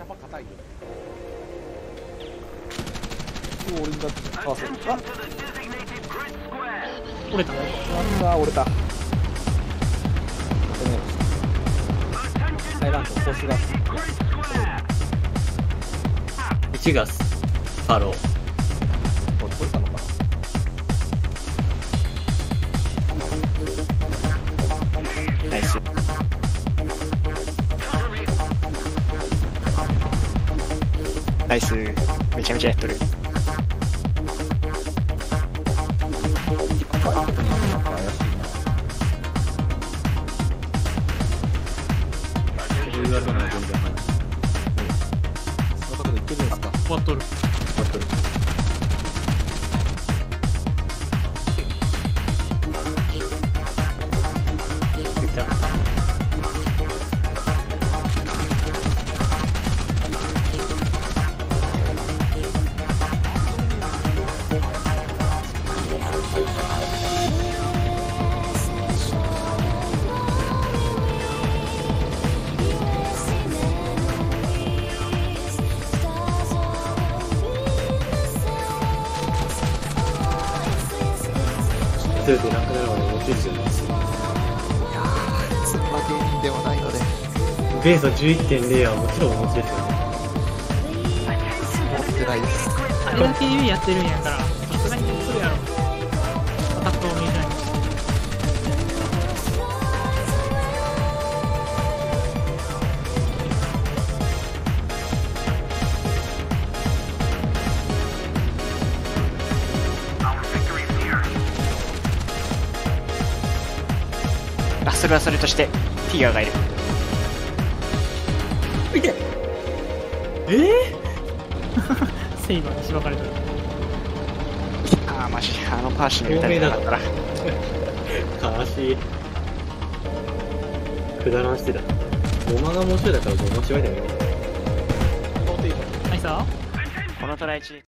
ジャパ硬いよ。俺にだってあそう。あ折れたなんだ折れた。でねサイラント星が1ガスファローナイスめちゃめちゃやっとる。終わっとる一人でなくなるまで落ちるじゃないですかそんな原因ではないのでベース11.0はもちろんお持ちで。すよね持ってないで。すあれだけ指やってるんやからさすがにするやろアタックを見なあそれはそれとしてティガーがいる。えー、セイバーにしばかれてるああマジ。あのパーシーの歌見な。かったら。悲しい。くだらんしてた。ゴマが面白いだからゴマ芝居だよナイスーこのトライチ